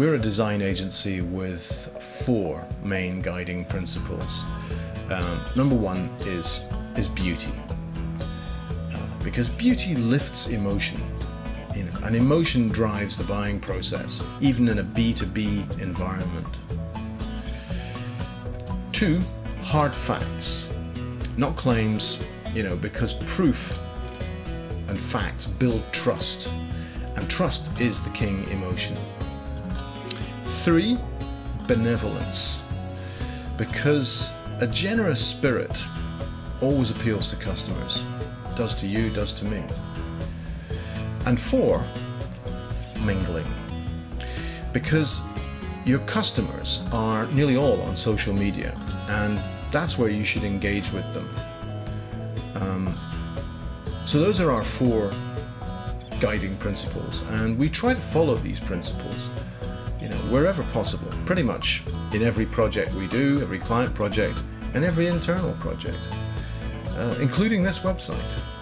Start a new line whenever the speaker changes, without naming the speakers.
We're a design agency with four main guiding principles. Um, number one is is beauty, uh, because beauty lifts emotion. You know, and emotion drives the buying process, even in a B2B environment. Two, hard facts, not claims, you know, because proof and facts build trust, and trust is the king emotion. Three, benevolence. Because a generous spirit always appeals to customers. Does to you, does to me. And four, mingling. Because your customers are nearly all on social media, and that's where you should engage with them. Um, so, those are our four guiding principles, and we try to follow these principles you know, wherever possible, pretty much in every project we do, every client project, and every internal project, uh, including this website.